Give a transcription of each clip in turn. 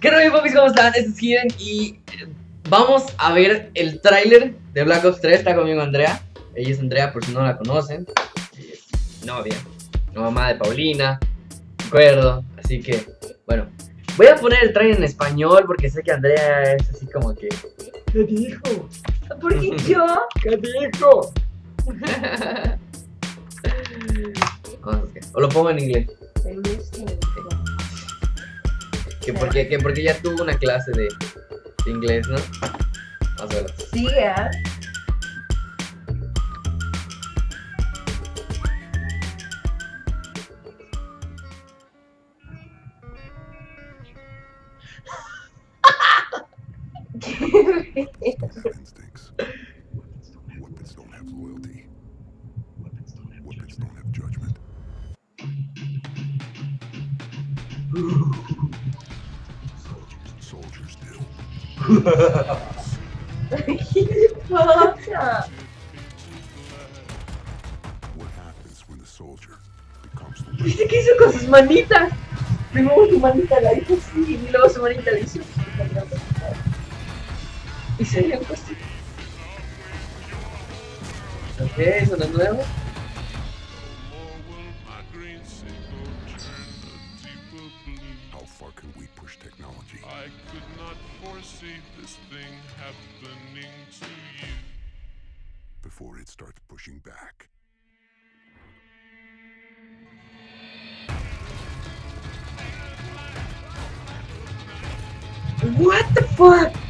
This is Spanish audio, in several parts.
¿Qué rollo, papis? ¿Cómo están? Este es Steven y eh, vamos a ver el tráiler de Black Ops 3. Está conmigo Andrea. Ella es Andrea, por si no la conocen. Novia, la mamá de Paulina. Recuerdo. Así que, bueno. Voy a poner el tráiler en español porque sé que Andrea es así como que. ¿Qué dijo? ¿Por qué yo? ¿Qué dijo? Vamos a ver. O lo pongo en inglés. Que porque, que porque ya tuvo una clase de, de inglés, ¿no? Vamos a verlo. Sí, ¿eh? ¿Qué pasa? What happens when the soldier becomes the ¿Viste qué hizo con sus manitas? Primero su manita la hizo así y luego su manita la hizo. Y se dio así. Ok, eso no es nuevo. Foresee this thing happening to you. before it starts pushing back. What the fuck?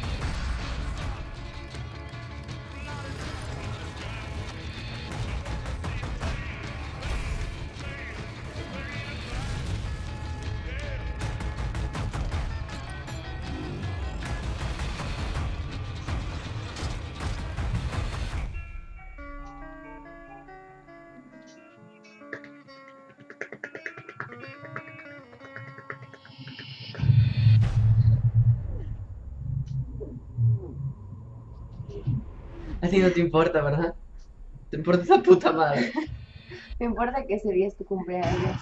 A ti no te importa, ¿verdad? Te importa esa puta madre. Me importa que ese día es tu cumpleaños.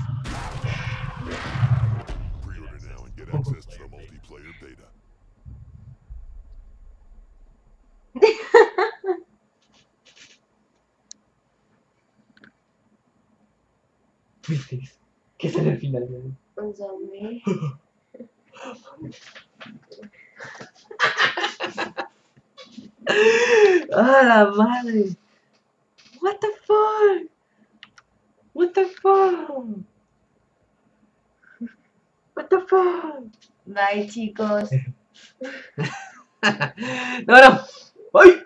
¿Qué es en el final? Un zombie. ¡Ah, la madre! What the fuck? What the fuck? What the fuck? Bye, chicos. No, no. ¡Ay!